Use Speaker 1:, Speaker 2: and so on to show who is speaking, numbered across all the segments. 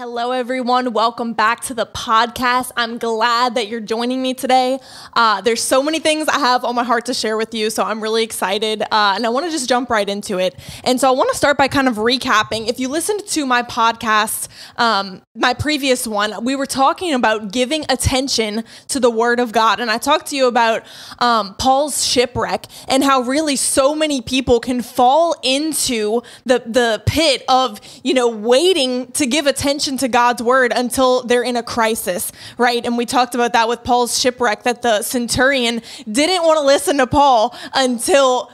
Speaker 1: Hello, everyone. Welcome back to the podcast. I'm glad that you're joining me today. Uh, there's so many things I have on my heart to share with you, so I'm really excited. Uh, and I want to just jump right into it. And so I want to start by kind of recapping. If you listened to my podcast, um, my previous one, we were talking about giving attention to the Word of God. And I talked to you about um, Paul's shipwreck and how really so many people can fall into the, the pit of, you know, waiting to give attention attention to God's word until they're in a crisis, right? And we talked about that with Paul's shipwreck, that the centurion didn't want to listen to Paul until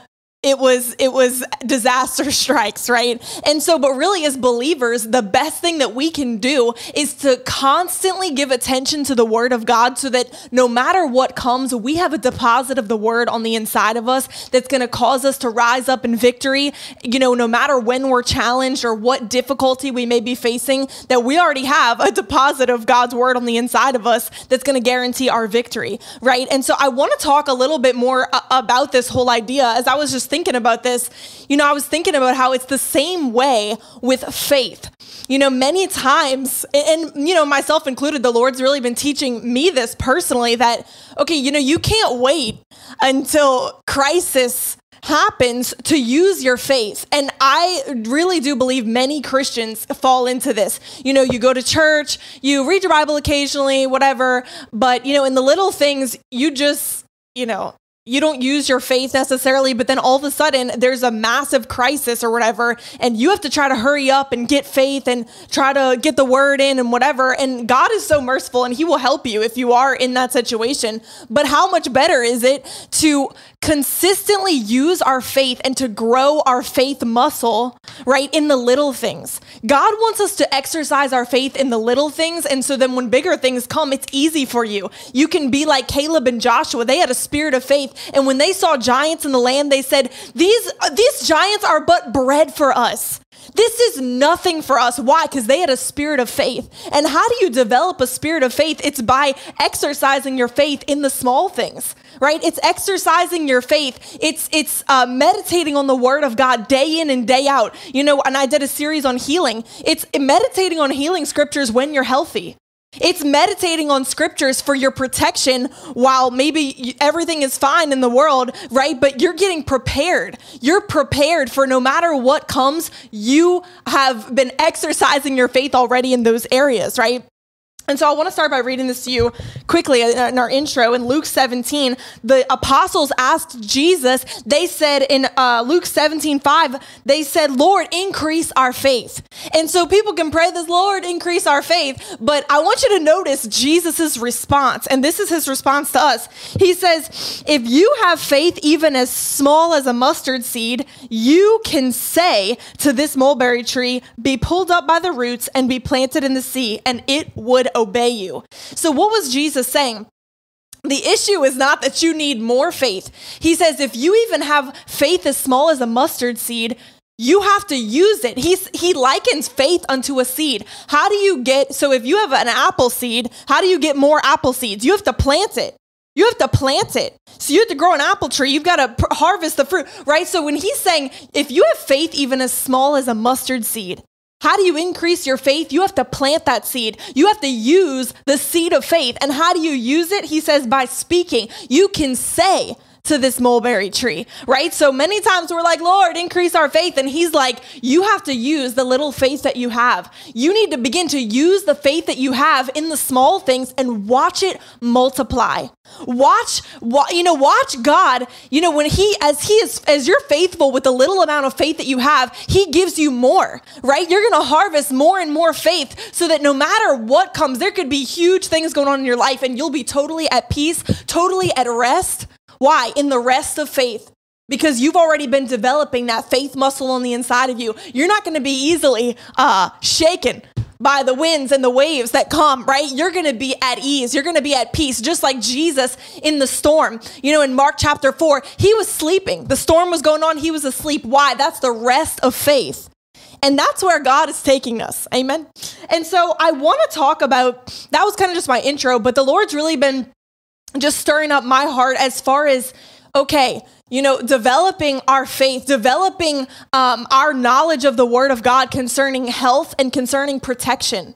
Speaker 1: it was it was disaster strikes right? And so but really as believers the best thing that we can do is to constantly give attention to the word of god so that no matter what comes we have a deposit of the word on the inside of us that's going to cause us to rise up in victory you know no matter when we're challenged or what difficulty we may be facing that we already have a deposit of god's word on the inside of us that's going to guarantee our victory right? And so i want to talk a little bit more about this whole idea as i was just thinking about this, you know, I was thinking about how it's the same way with faith. You know, many times, and, you know, myself included, the Lord's really been teaching me this personally that, okay, you know, you can't wait until crisis happens to use your faith. And I really do believe many Christians fall into this. You know, you go to church, you read your Bible occasionally, whatever, but, you know, in the little things, you just, you know, you don't use your faith necessarily, but then all of a sudden there's a massive crisis or whatever, and you have to try to hurry up and get faith and try to get the word in and whatever. And God is so merciful and He will help you if you are in that situation. But how much better is it to consistently use our faith and to grow our faith muscle, right, in the little things? God wants us to exercise our faith in the little things. And so then when bigger things come, it's easy for you. You can be like Caleb and Joshua, they had a spirit of faith and when they saw giants in the land, they said, These, uh, these giants are but bread for us. This is nothing for us. Why? Because they had a spirit of faith. And how do you develop a spirit of faith? It's by exercising your faith in the small things, right? It's exercising your faith. It's it's uh, meditating on the Word of God day in and day out. You know, and I did a series on healing. It's meditating on healing scriptures when you're healthy. It's meditating on scriptures for your protection while maybe everything is fine in the world, right? But you're getting prepared. You're prepared for no matter what comes, you have been exercising your faith already in those areas, right? And so I want to start by reading this to you quickly in our intro. In Luke 17, the apostles asked Jesus, they said in uh, Luke 17, 5, they said, Lord, increase our faith. And so people can pray this, Lord, increase our faith. But I want you to notice Jesus' response. And this is his response to us. He says, if you have faith even as small as a mustard seed, you can say to this mulberry tree, be pulled up by the roots and be planted in the sea, and it would obey you. So, what was Jesus saying? The issue is not that you need more faith. He says, if you even have faith as small as a mustard seed, you have to use it. He's, he likens faith unto a seed. How do you get, so if you have an apple seed, how do you get more apple seeds? You have to plant it. You have to plant it. So you have to grow an apple tree. You've got to harvest the fruit, right? So when he's saying, if you have faith even as small as a mustard seed, how do you increase your faith? You have to plant that seed. You have to use the seed of faith. And how do you use it? He says by speaking. You can say, to this mulberry tree, right? So many times we're like, Lord, increase our faith. And He's like, you have to use the little faith that you have. You need to begin to use the faith that you have in the small things and watch it multiply. Watch, you know, watch God, you know, when He, as He is, as you're faithful with the little amount of faith that you have, He gives you more, right? You're going to harvest more and more faith so that no matter what comes, there could be huge things going on in your life and you'll be totally at peace, totally at rest why? In the rest of faith. Because you've already been developing that faith muscle on the inside of you. You're not going to be easily uh, shaken by the winds and the waves that come, right? You're going to be at ease. You're going to be at peace, just like Jesus in the storm. You know, in Mark chapter 4, he was sleeping. The storm was going on. He was asleep. Why? That's the rest of faith. And that's where God is taking us. Amen. And so I want to talk about that was kind of just my intro, but the Lord's really been just stirring up my heart as far as okay you know developing our faith developing um, our knowledge of the word of god concerning health and concerning protection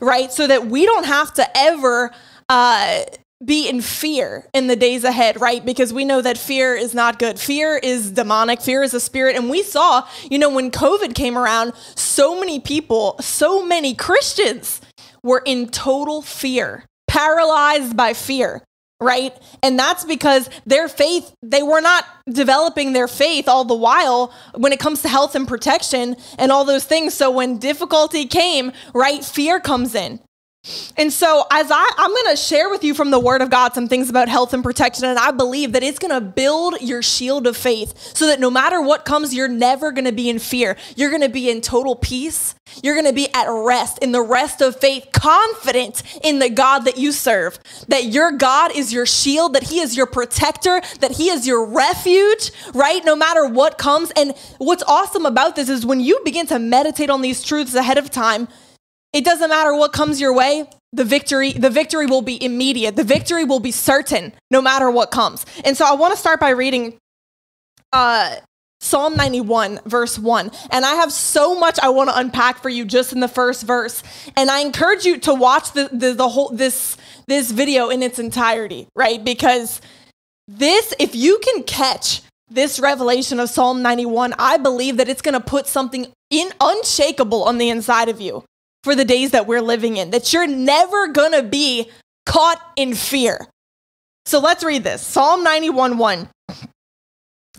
Speaker 1: right? So that we don't have to ever uh, be in fear in the days ahead, right? Because we know that fear is not good. Fear is demonic, fear is a spirit. And we saw, you know, when COVID came around, so many people, so many Christians were in total fear, paralyzed by fear. Right. And that's because their faith, they were not developing their faith all the while when it comes to health and protection and all those things. So when difficulty came, right, fear comes in. And so, as I, I'm going to share with you from the Word of God some things about health and protection, and I believe that it's going to build your shield of faith so that no matter what comes, you're never going to be in fear. You're going to be in total peace. You're going to be at rest, in the rest of faith, confident in the God that you serve, that your God is your shield, that He is your protector, that He is your refuge, right? No matter what comes. And what's awesome about this is when you begin to meditate on these truths ahead of time, it doesn't matter what comes your way. The victory, the victory will be immediate. The victory will be certain no matter what comes. And so I want to start by reading uh, Psalm 91, verse 1. And I have so much I want to unpack for you just in the first verse. And I encourage you to watch the, the, the whole this this video in its entirety, right? Because this, if you can catch this revelation of Psalm 91, I believe that it's going to put something in unshakable on the inside of you for the days that we're living in, that you're never going to be caught in fear. So let's read this Psalm 91 1.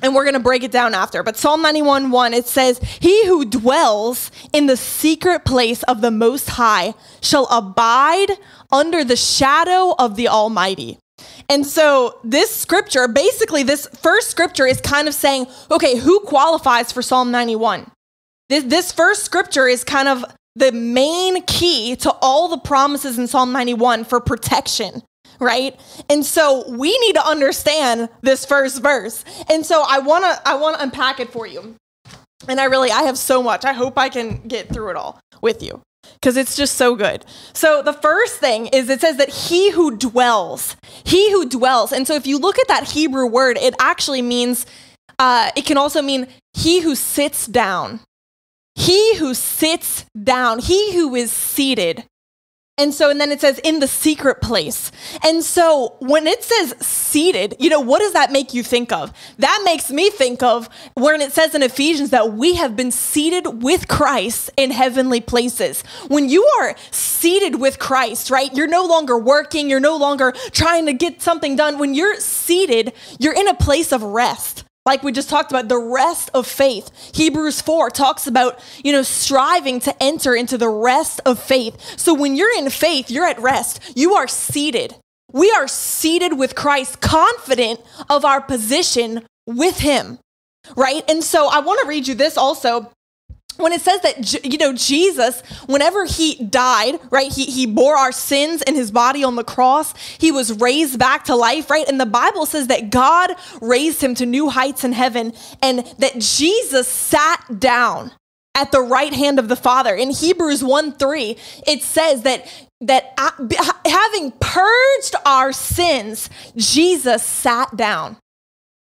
Speaker 1: And we're going to break it down after. But Psalm 91 1, it says, He who dwells in the secret place of the Most High shall abide under the shadow of the Almighty. And so, this scripture, basically, this first scripture is kind of saying, okay, who qualifies for Psalm 91? This, this first scripture is kind of the main key to all the promises in Psalm 91 for protection right? And so we need to understand this first verse. And so i want to i want to unpack it for you. And i really i have so much. I hope i can get through it all with you because it's just so good. So the first thing is it says that he who dwells he who dwells. And so if you look at that hebrew word it actually means uh, it can also mean he who sits down he who sits down, he who is seated. And so, and then it says in the secret place. And so, when it says seated, you know, what does that make you think of? That makes me think of when it says in Ephesians that we have been seated with Christ in heavenly places. When you are seated with Christ, right, you're no longer working, you're no longer trying to get something done. When you're seated, you're in a place of rest like we just talked about the rest of faith. Hebrews 4 talks about you know striving to enter into the rest of faith. So when you're in faith you're at rest. You are seated. We are seated with christ confident of our position with him right? And so i want to read you this also when it says that you know jesus whenever he died right he, he bore our sins in his body on the cross. He was raised back to life right? And the bible says that god raised him to new heights in heaven and that jesus sat down at the right hand of the father. In hebrews 1 3 it says that that having purged our sins jesus sat down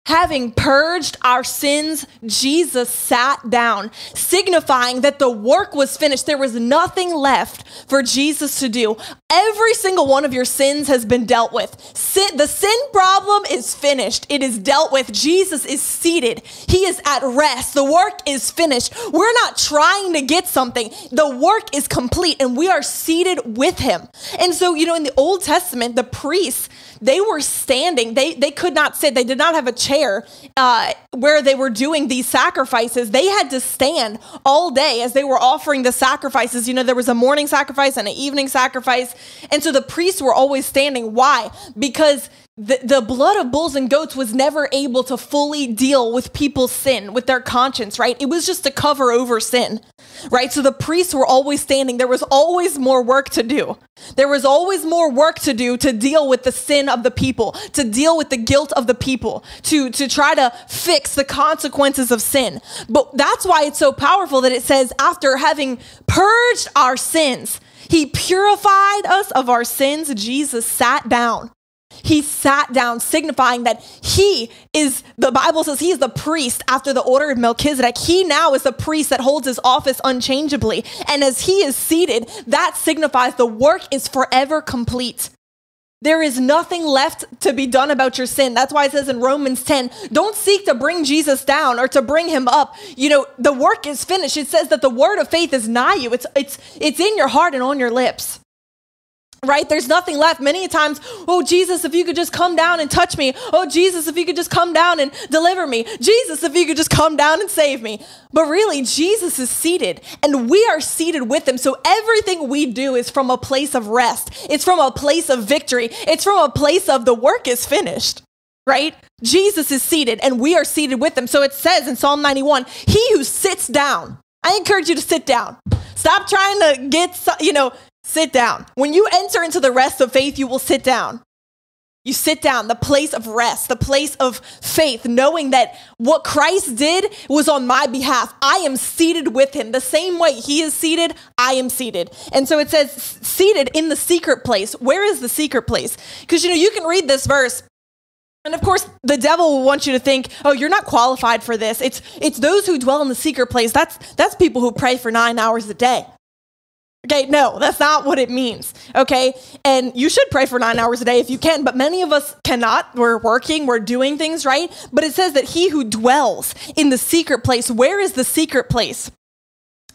Speaker 1: Having purged our sins, Jesus sat down, signifying that the work was finished. There was nothing left for Jesus to do. Every single one of your sins has been dealt with. Sin, the sin problem is finished, it is dealt with. Jesus is seated, He is at rest. The work is finished. We're not trying to get something, the work is complete, and we are seated with Him. And so, you know, in the Old Testament, the priests, they were standing. They, they could not sit. They did not have a chair uh, where they were doing these sacrifices. They had to stand all day as they were offering the sacrifices. You know, there was a morning sacrifice and an evening sacrifice. And so the priests were always standing. Why? Because the, the blood of bulls and goats was never able to fully deal with people's sin, with their conscience, right? It was just to cover over sin, right? So the priests were always standing. There was always more work to do. There was always more work to do to deal with the sin of the people, to deal with the guilt of the people, to, to try to fix the consequences of sin. But that's why it's so powerful that it says, after having purged our sins, he purified us of our sins. Jesus sat down he sat down, signifying that he is, the Bible says he is the priest after the order of Melchizedek. He now is the priest that holds his office unchangeably. And as he is seated, that signifies the work is forever complete. There is nothing left to be done about your sin. That's why it says in Romans 10, don't seek to bring Jesus down or to bring him up. You know, the work is finished. It says that the word of faith is nigh you. It's it's it's in your heart and on your lips right? There's nothing left. Many times, oh, Jesus, if you could just come down and touch me. Oh, Jesus, if you could just come down and deliver me. Jesus, if you could just come down and save me. But really, Jesus is seated and we are seated with him. So everything we do is from a place of rest, it's from a place of victory, it's from a place of the work is finished. Right? Jesus is seated and we are seated with him. So it says in Psalm 91 He who sits down, I encourage you to sit down. Stop trying to get, you know, Sit down. When you enter into the rest of faith, you will sit down. You sit down, the place of rest, the place of faith, knowing that what Christ did was on my behalf. I am seated with him. The same way he is seated, I am seated. And so it says, seated in the secret place. Where is the secret place? Because, you know, you can read this verse and of course, the devil will want you to think, "Oh, you're not qualified for this." It's it's those who dwell in the secret place. That's that's people who pray for 9 hours a day. Okay, no, that's not what it means. Okay, and you should pray for nine hours a day if you can, but many of us cannot. We're working, we're doing things, right? But it says that he who dwells in the secret place, where is the secret place?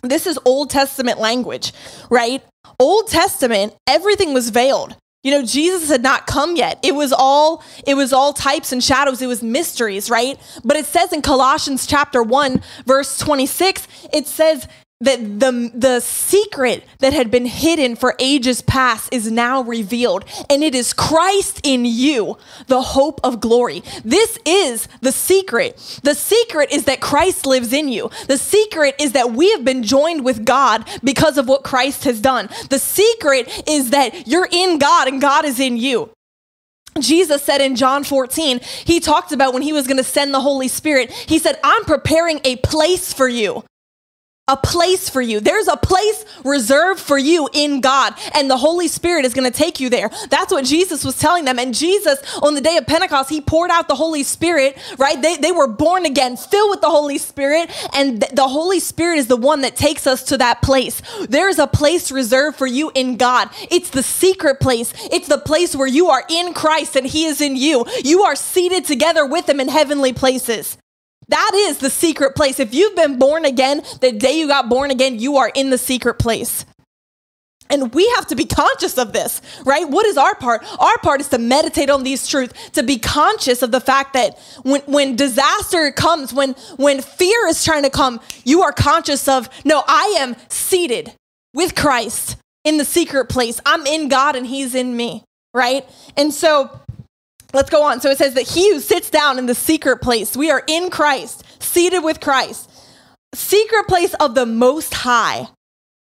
Speaker 1: This is Old Testament language, right? Old Testament, everything was veiled. You know, Jesus had not come yet. It was all it was all types and shadows. It was mysteries, right? But it says in Colossians chapter 1 verse 26, it says that the, the secret that had been hidden for ages past is now revealed, and it is Christ in you, the hope of glory. This is the secret. The secret is that Christ lives in you. The secret is that we have been joined with God because of what Christ has done. The secret is that you're in God and God is in you. Jesus said in John 14, he talked about when he was going to send the Holy Spirit, he said, I'm preparing a place for you a place for you. There's a place reserved for you in God, and the Holy Spirit is going to take you there. That's what Jesus was telling them. And Jesus, on the day of Pentecost, he poured out the Holy Spirit, right? They, they were born again, filled with the Holy Spirit, and th- the Holy Spirit is the one that takes us to that place. There's a place reserved for you in God. It's the secret place, it's the place where you are in Christ and he is in you. You are seated together with him in heavenly places. That is the secret place. If you've been born again, the day you got born again, you are in the secret place. And we have to be conscious of this, right? What is our part? Our part is to meditate on these truths, to be conscious of the fact that when, when disaster comes, when, when fear is trying to come, you are conscious of, no, I am seated with Christ in the secret place. I'm in God and He's in me, right? And so Let's go on. So it says that he who sits down in the secret place, we are in Christ, seated with Christ, secret place of the Most High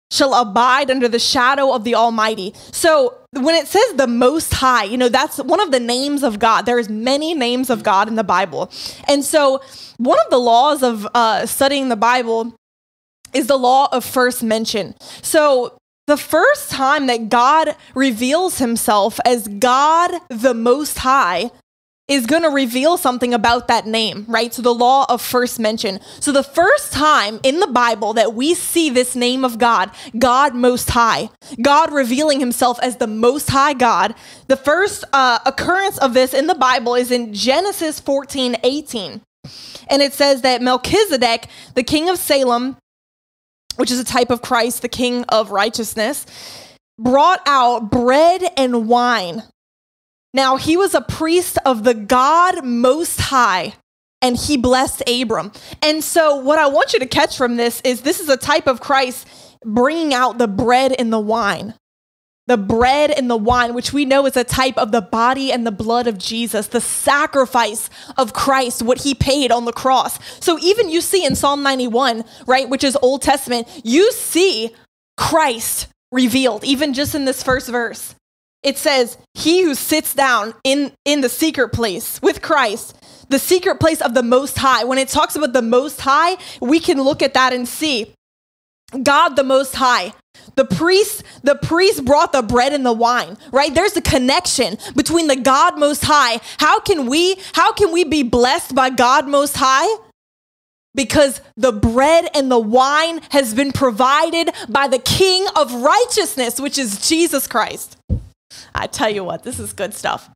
Speaker 1: shall abide under the shadow of the Almighty. So when it says the Most High, you know, that's one of the names of God. There's many names of God in the Bible. And so one of the laws of uh, studying the Bible is the law of first mention. So the first time that God reveals himself as God the Most High is going to reveal something about that name, right? So the law of first mention. So the first time in the Bible that we see this name of God, God Most High, God revealing himself as the Most High God, the first uh, occurrence of this in the Bible is in Genesis 14 18. And it says that Melchizedek, the king of Salem, which is a type of Christ, the King of righteousness, brought out bread and wine. Now, he was a priest of the God Most High, and he blessed Abram. And so, what I want you to catch from this is this is a type of Christ bringing out the bread and the wine the bread and the wine, which we know is a type of the body and the blood of Jesus, the sacrifice of Christ, what he paid on the cross. So even you see in Psalm 91, right, which is Old Testament, you see Christ revealed, even just in this first verse. It says, He who sits down in, in the secret place with Christ, the secret place of the Most High. When it talks about the Most High, we can look at that and see God the Most High The priest, the priest brought the bread and the wine, right? There's a connection between the God most high. How can we, how can we be blessed by God most high? Because the bread and the wine has been provided by the King of righteousness, which is Jesus Christ. I tell you what, this is good stuff.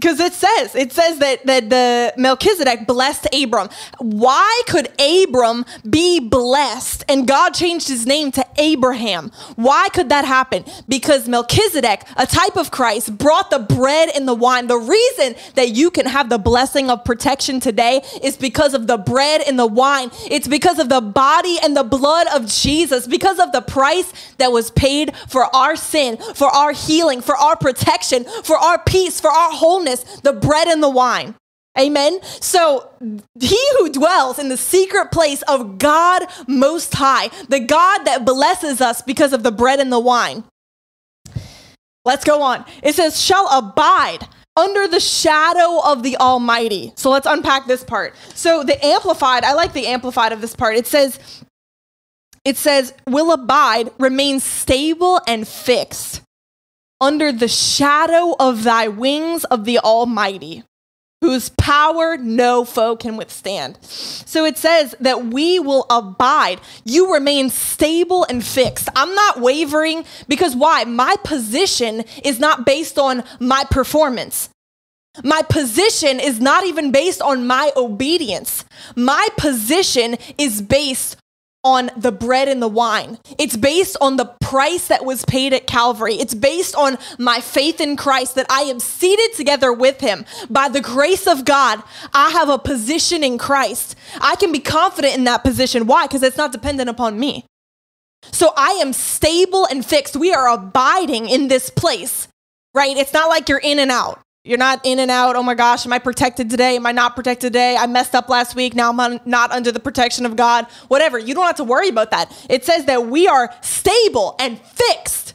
Speaker 1: Because it says, it says that, that the Melchizedek blessed Abram. Why could Abram be blessed and God changed his name to Abraham? Why could that happen? Because Melchizedek, a type of Christ, brought the bread and the wine. The reason that you can have the blessing of protection today is because of the bread and the wine. It's because of the body and the blood of Jesus, because of the price that was paid for our sin, for our healing, for our protection, for our peace, for our wholeness the bread and the wine. Amen. So he who dwells in the secret place of God Most High, the God that blesses us because of the bread and the wine. Let's go on. It says, shall abide under the shadow of the Almighty. So let's unpack this part. So the Amplified, I like the Amplified of this part. It says, it says, will abide, remain stable and fixed under the shadow of thy wings of the Almighty, whose power no foe can withstand. So it says that we will abide. You remain stable and fixed. I'm not wavering because why? My position is not based on my performance. My position is not even based on my obedience. My position is based on the bread and the wine. It's based on the price that was paid at Calvary. It's based on my faith in Christ that I am seated together with him. By the grace of God, I have a position in Christ. I can be confident in that position. Why? Because it's not dependent upon me. So I am stable and fixed. We are abiding in this place, right? It's not like you're in and out. You're not in and out. Oh my gosh, am I protected today? Am I not protected today? I messed up last week. Now I'm not under the protection of God. Whatever. You don't have to worry about that. It says that we are stable and fixed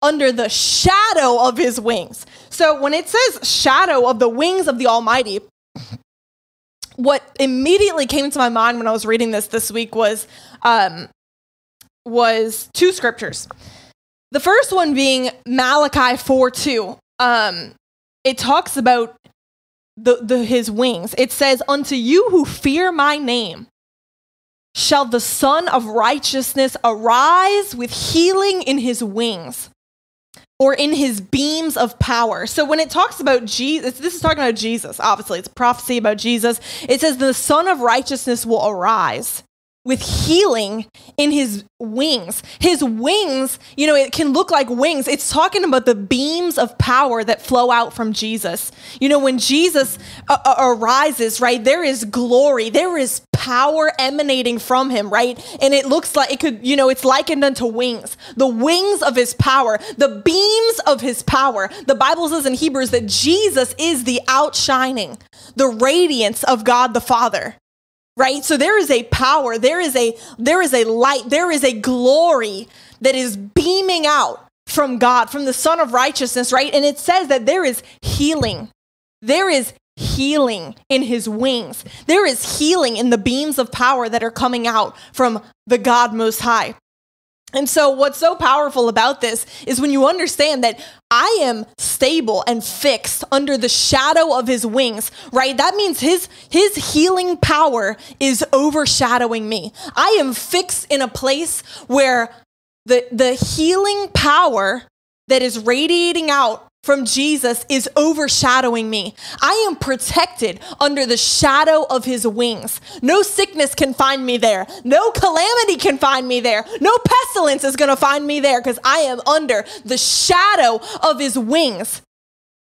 Speaker 1: under the shadow of his wings. So when it says shadow of the wings of the Almighty, what immediately came to my mind when I was reading this this week was um, was two scriptures. The first one being Malachi 4 2. Um, it talks about the, the, his wings. It says, Unto you who fear my name shall the Sun of Righteousness arise with healing in his wings or in his beams of power. So when it talks about Jesus, this is talking about Jesus, obviously. It's a prophecy about Jesus. It says, The Sun of Righteousness will arise with healing in his wings. His wings, you know, it can look like wings. It's talking about the beams of power that flow out from Jesus. You know, when Jesus uh, uh, arises, right, there is glory, there is power emanating from him, right? And it looks like it could, you know, it's likened unto wings. The wings of his power, the beams of his power. The Bible says in Hebrews that Jesus is the outshining, the radiance of God the Father right? So there is a power there is a there is a light there is a glory that is beaming out from god from the Sun of righteousness right? And it says that there is healing. There is healing in his wings. There is healing in the beams of power that are coming out from the god most high and so, what's so powerful about this is when you understand that I am stable and fixed under the shadow of his wings, right? That means his, his healing power is overshadowing me. I am fixed in a place where the, the healing power that is radiating out from Jesus is overshadowing me. I am protected under the shadow of his wings. No sickness can find me there. No calamity can find me there. No pestilence is going to find me there because I am under the shadow of his wings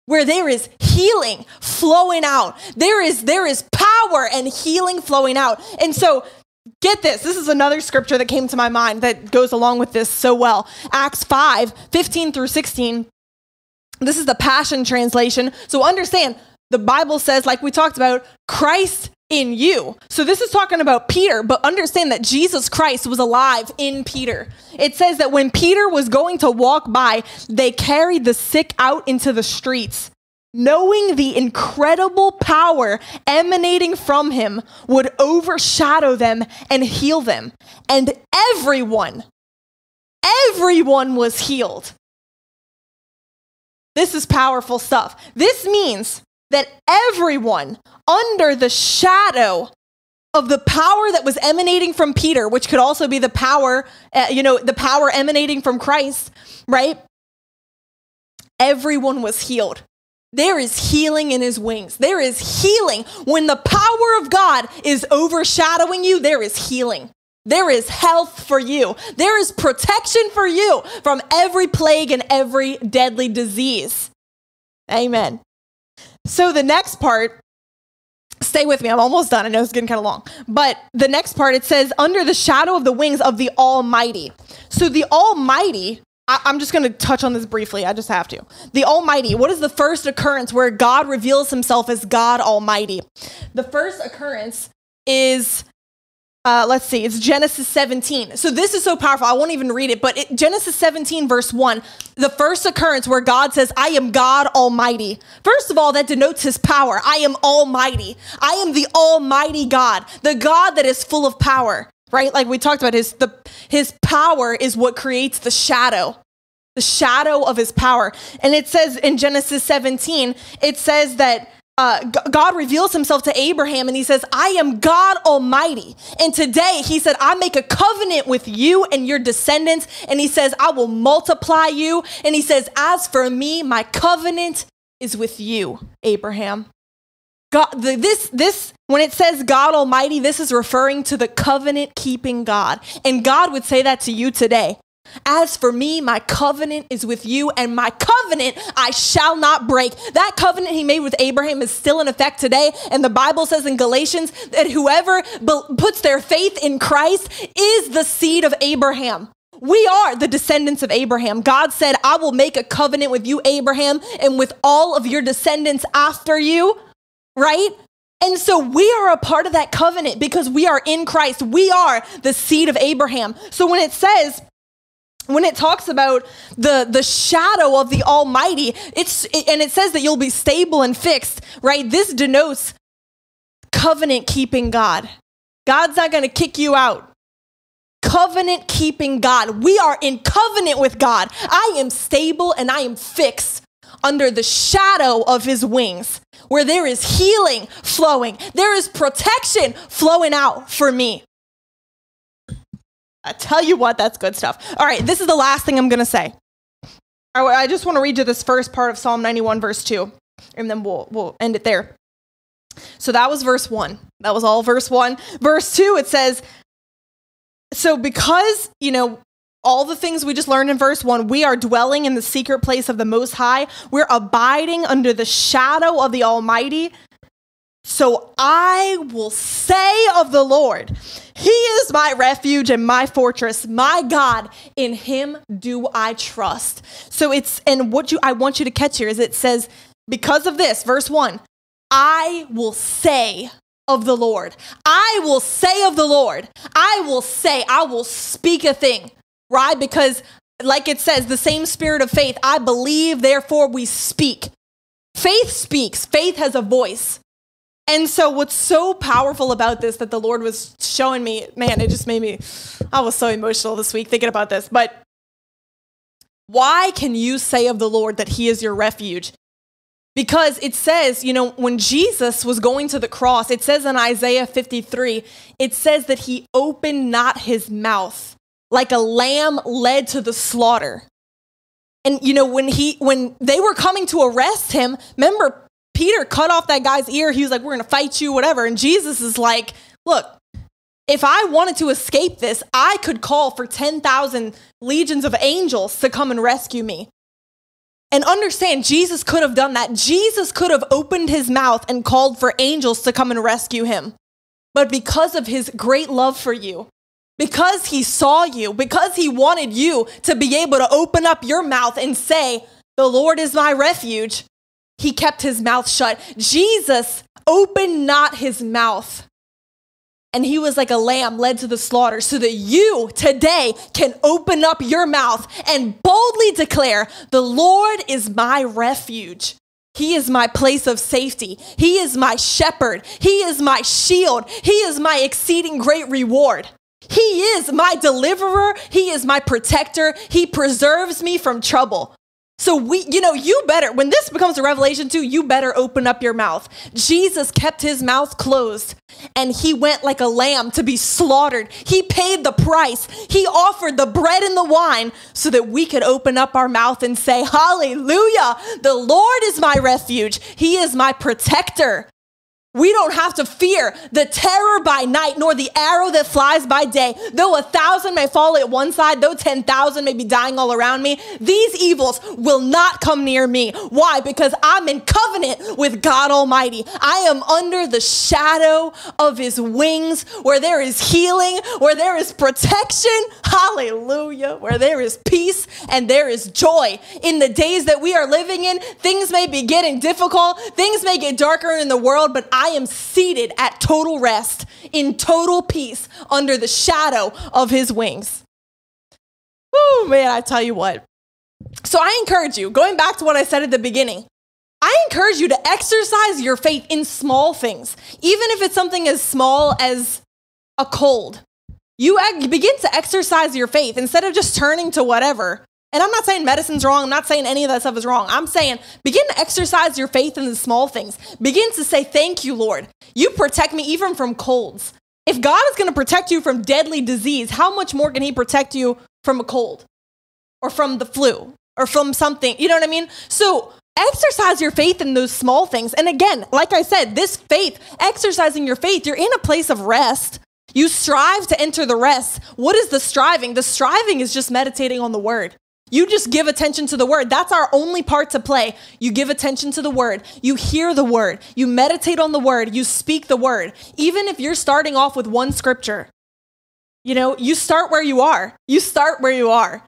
Speaker 1: where there is healing flowing out. There is there is power and healing flowing out. And so Get this. This is another scripture that came to my mind that goes along with this so well. Acts 5 15 through 16 this is the Passion Translation. So understand, the Bible says, like we talked about, Christ in you. So this is talking about Peter, but understand that Jesus Christ was alive in Peter. It says that when Peter was going to walk by, they carried the sick out into the streets. Knowing the incredible power emanating from him would overshadow them and heal them. And everyone everyone was healed. This is powerful stuff. This means that everyone under the shadow of the power that was emanating from Peter, which could also be the power, uh, you know, the power emanating from Christ, right? Everyone was healed. There is healing in his wings. There is healing. When the power of God is overshadowing you, there is healing. There is health for you. There is protection for you from every plague and every deadly disease. Amen. So the next part stay with me. I'm almost done. I know it's getting kind of long. But the next part, it says, under the shadow of the wings of the Almighty. So the Almighty, I, am just going to touch on this briefly. I just have to. The Almighty, what is the first occurrence where God reveals himself as God Almighty? The first occurrence is uh, let's see, it's Genesis 17. So this is so powerful. I won't even read it, but it, Genesis 17, verse 1, the first occurrence where God says, I am God Almighty. First of all, that denotes his power. I am Almighty. I am the Almighty God, the God that is full of power, right? Like we talked about, his, the, his power is what creates the shadow the shadow of his power. And it says in Genesis 17, it says that uh, God reveals himself to Abraham and he says, I am God Almighty. And today he said, I make a covenant with you and your descendants. And he says, I will multiply you. And he says, As for me, my covenant is with you, Abraham. God, the, this, this, when it says God Almighty, this is referring to the covenant keeping God. And God would say that to you today. As for me, my covenant is with you, and my covenant I shall not break. That covenant he made with Abraham is still in effect today. And the Bible says in Galatians that whoever puts their faith in Christ is the seed of Abraham. We are the descendants of Abraham. God said, I will make a covenant with you, Abraham, and with all of your descendants after you, right? And so we are a part of that covenant because we are in Christ. We are the seed of Abraham. So when it says, when it talks about the the shadow of the almighty it's and it says that you'll be stable and fixed right? This denotes covenant keeping god. God's not going to kick you out. Covenant keeping god. We are in covenant with god. I am stable and i am fixed under the shadow of his wings where there is healing flowing. There is protection flowing out for me I tell you what, that's good stuff. All right, this is the last thing I'm going to say. I just want to read you this first part of Psalm 91, verse 2, and then we'll, we'll end it there. So that was verse 1. That was all verse 1. Verse 2, it says, So because, you know, all the things we just learned in verse 1, we are dwelling in the secret place of the Most High. We're abiding under the shadow of the Almighty. So I will say of the Lord, He is my refuge and my fortress, my God, in Him do I trust. So it's, and what you, I want you to catch here is it says, because of this, verse one, I will say of the Lord. I will say of the Lord. I will say, I will speak a thing, right? Because, like it says, the same spirit of faith, I believe, therefore we speak. Faith speaks, faith has a voice. And so, what's so powerful about this that the Lord was showing me, man, it just made me, I was so emotional this week thinking about this. But why can you say of the Lord that he is your refuge? Because it says, you know, when Jesus was going to the cross, it says in Isaiah 53, it says that he opened not his mouth like a lamb led to the slaughter. And you know, when he when they were coming to arrest him, remember Peter cut off that guy's ear. He was like, We're going to fight you, whatever. And Jesus is like, Look, if I wanted to escape this, I could call for 10,000 legions of angels to come and rescue me. And understand, Jesus could have done that. Jesus could have opened his mouth and called for angels to come and rescue him. But because of his great love for you, because he saw you, because he wanted you to be able to open up your mouth and say, The Lord is my refuge, he kept his mouth shut. Jesus opened not his mouth. And he was like a lamb led to the slaughter, so that you today can open up your mouth and boldly declare, The Lord is my refuge. He is my place of safety. He is my shepherd. He is my shield. He is my exceeding great reward. He is my deliverer. He is my protector. He preserves me from trouble. So we, you know, you better, when this becomes a revelation too, you better open up your mouth. Jesus kept his mouth closed and he went like a lamb to be slaughtered. He paid the price. He offered the bread and the wine so that we could open up our mouth and say, Hallelujah. The Lord is my refuge. He is my protector. We don't have to fear the terror by night, nor the arrow that flies by day. Though a thousand may fall at one side, though 10,000 may be dying all around me, these evils will not come near me. Why? Because I'm in covenant with God Almighty. I am under the shadow of his wings where there is healing, where there is protection. Hallelujah. Where there is peace and there is joy. In the days that we are living in, things may be getting difficult, things may get darker in the world, but I am seated at total rest, in total peace, under the shadow of his wings. Oh, man, I tell you what. So I encourage you, going back to what I said at the beginning, I encourage you to exercise your faith in small things, even if it's something as small as a cold. You begin to exercise your faith instead of just turning to whatever. And I'm not saying medicine's wrong. I'm not saying any of that stuff is wrong. I'm saying begin to exercise your faith in the small things. Begin to say, Thank you, Lord. You protect me even from colds. If God is going to protect you from deadly disease, how much more can He protect you from a cold or from the flu or from something? You know what I mean? So, exercise your faith in those small things. And again, like I said, this faith, exercising your faith, you're in a place of rest. You strive to enter the rest. What is the striving? The striving is just meditating on the word. You just give attention to the word. That's our only part to play. You give attention to the word. You hear the word. You meditate on the word. You speak the word. Even if you're starting off with one scripture, you know, you start where you are. You start where you are.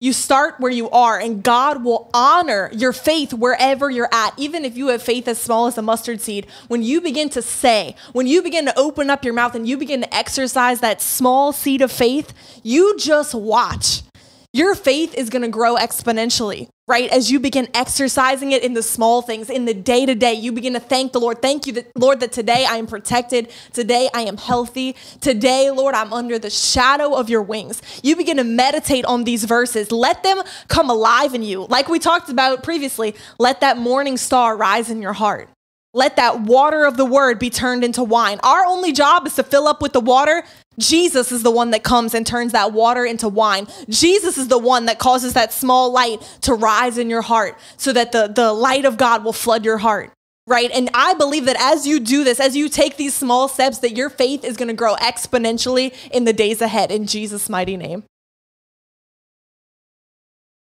Speaker 1: You start where you are, and God will honor your faith wherever you're at. Even if you have faith as small as a mustard seed, when you begin to say, when you begin to open up your mouth and you begin to exercise that small seed of faith, you just watch your faith is going to grow exponentially, right? As you begin exercising it in the small things, in the day to day, you begin to thank the Lord. Thank you, that, Lord, that today I am protected. Today I am healthy. Today, Lord, I'm under the shadow of your wings. You begin to meditate on these verses. Let them come alive in you. Like we talked about previously, let that morning star rise in your heart. Let that water of the word be turned into wine. Our only job is to fill up with the water. Jesus is the one that comes and turns that water into wine. Jesus is the one that causes that small light to rise in your heart so that the, the light of God will flood your heart. Right. And I believe that as you do this, as you take these small steps, that your faith is going to grow exponentially in the days ahead in Jesus' mighty name.